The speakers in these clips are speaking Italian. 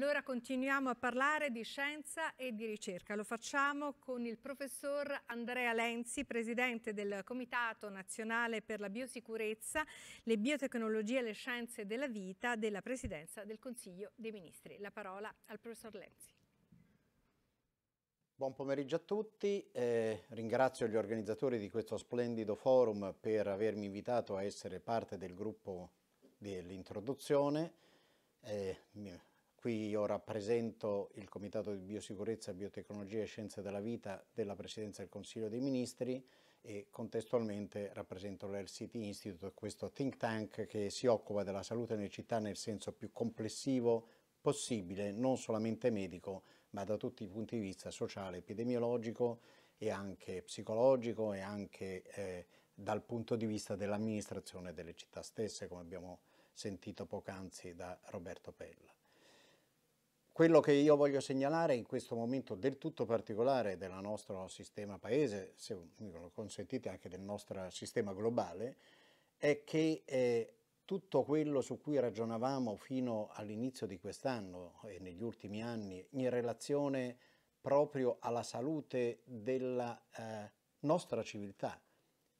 Allora continuiamo a parlare di scienza e di ricerca. Lo facciamo con il professor Andrea Lenzi, presidente del Comitato Nazionale per la Biosicurezza, le biotecnologie e le scienze della vita della Presidenza del Consiglio dei Ministri. La parola al professor Lenzi. Buon pomeriggio a tutti, eh, ringrazio gli organizzatori di questo splendido forum per avermi invitato a essere parte del gruppo dell'introduzione. Eh, Qui io rappresento il Comitato di Biosicurezza, Biotecnologia e Scienze della Vita della Presidenza del Consiglio dei Ministri e contestualmente rappresento l'LCT Institute, questo think tank che si occupa della salute nelle città nel senso più complessivo possibile, non solamente medico, ma da tutti i punti di vista sociale, epidemiologico e anche psicologico e anche eh, dal punto di vista dell'amministrazione delle città stesse, come abbiamo sentito poc'anzi da Roberto Pella. Quello che io voglio segnalare in questo momento del tutto particolare del nostro sistema paese, se mi consentite anche del nostro sistema globale, è che eh, tutto quello su cui ragionavamo fino all'inizio di quest'anno e negli ultimi anni in relazione proprio alla salute della eh, nostra civiltà,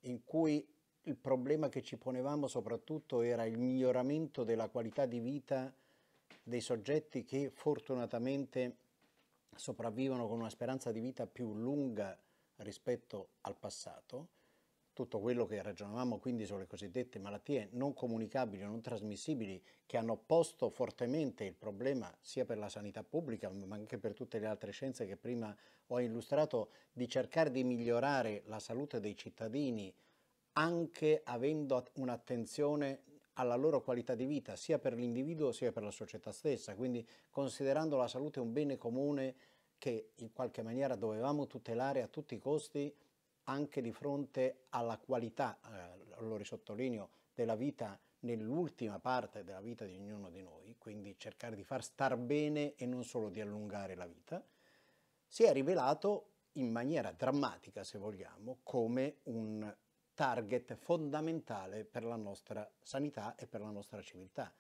in cui il problema che ci ponevamo soprattutto era il miglioramento della qualità di vita dei soggetti che fortunatamente sopravvivono con una speranza di vita più lunga rispetto al passato, tutto quello che ragionavamo quindi sulle cosiddette malattie non comunicabili, non trasmissibili, che hanno posto fortemente il problema sia per la sanità pubblica ma anche per tutte le altre scienze che prima ho illustrato, di cercare di migliorare la salute dei cittadini anche avendo un'attenzione alla loro qualità di vita, sia per l'individuo sia per la società stessa, quindi considerando la salute un bene comune che in qualche maniera dovevamo tutelare a tutti i costi anche di fronte alla qualità, eh, lo risottolineo, della vita nell'ultima parte della vita di ognuno di noi, quindi cercare di far star bene e non solo di allungare la vita, si è rivelato in maniera drammatica, se vogliamo, come un target fondamentale per la nostra sanità e per la nostra civiltà.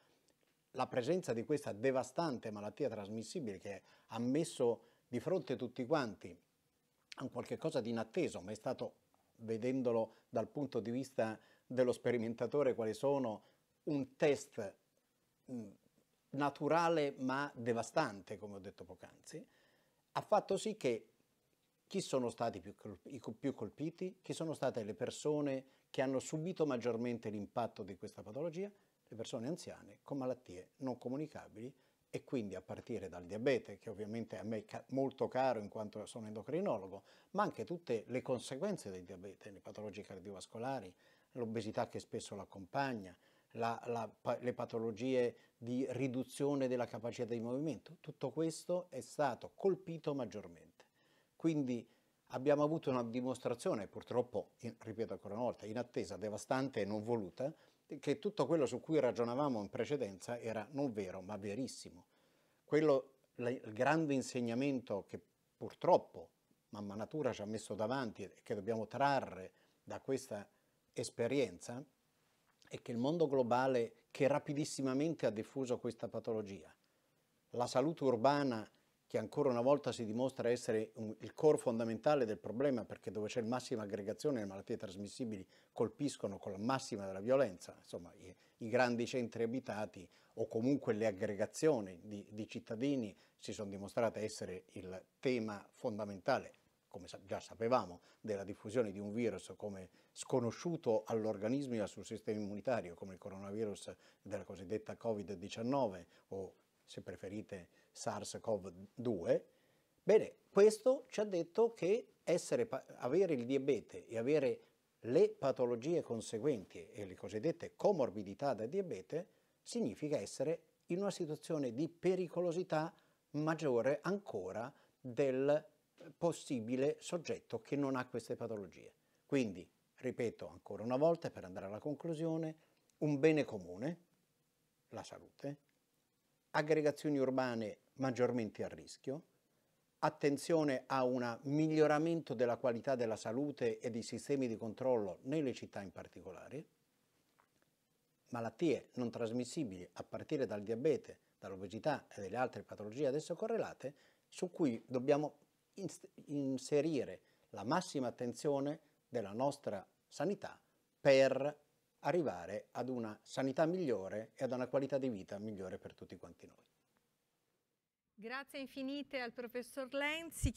La presenza di questa devastante malattia trasmissibile che ha messo di fronte tutti quanti a un qualche cosa di inatteso, ma è stato, vedendolo dal punto di vista dello sperimentatore, quali sono un test naturale ma devastante, come ho detto poc'anzi, ha fatto sì che chi sono stati più, più colpiti? Chi sono state le persone che hanno subito maggiormente l'impatto di questa patologia? Le persone anziane con malattie non comunicabili e quindi a partire dal diabete, che ovviamente a me è molto caro in quanto sono endocrinologo, ma anche tutte le conseguenze del diabete, le patologie cardiovascolari, l'obesità che spesso l'accompagna, la, la, le patologie di riduzione della capacità di movimento, tutto questo è stato colpito maggiormente. Quindi abbiamo avuto una dimostrazione, purtroppo, in, ripeto ancora una volta, in attesa, devastante e non voluta, che tutto quello su cui ragionavamo in precedenza era non vero, ma verissimo. Quello, il grande insegnamento che purtroppo mamma natura ci ha messo davanti e che dobbiamo trarre da questa esperienza è che il mondo globale che rapidissimamente ha diffuso questa patologia, la salute urbana che ancora una volta si dimostra essere un, il core fondamentale del problema perché dove c'è massima aggregazione le malattie trasmissibili colpiscono con la massima della violenza, insomma i, i grandi centri abitati o comunque le aggregazioni di, di cittadini si sono dimostrate essere il tema fondamentale come già sapevamo, della diffusione di un virus come sconosciuto all'organismo e al suo sistema immunitario, come il coronavirus della cosiddetta Covid-19 o, se preferite, SARS-CoV-2, bene, questo ci ha detto che essere, avere il diabete e avere le patologie conseguenti e le cosiddette comorbidità da diabete significa essere in una situazione di pericolosità maggiore ancora del possibile soggetto che non ha queste patologie. Quindi, ripeto ancora una volta per andare alla conclusione, un bene comune, la salute, aggregazioni urbane maggiormente a rischio, attenzione a un miglioramento della qualità della salute e dei sistemi di controllo nelle città in particolare, malattie non trasmissibili a partire dal diabete, dall'obesità e dalle altre patologie ad esso correlate, su cui dobbiamo inserire la massima attenzione della nostra sanità per arrivare ad una sanità migliore e ad una qualità di vita migliore per tutti quanti noi. Grazie infinite al professor Lenzi.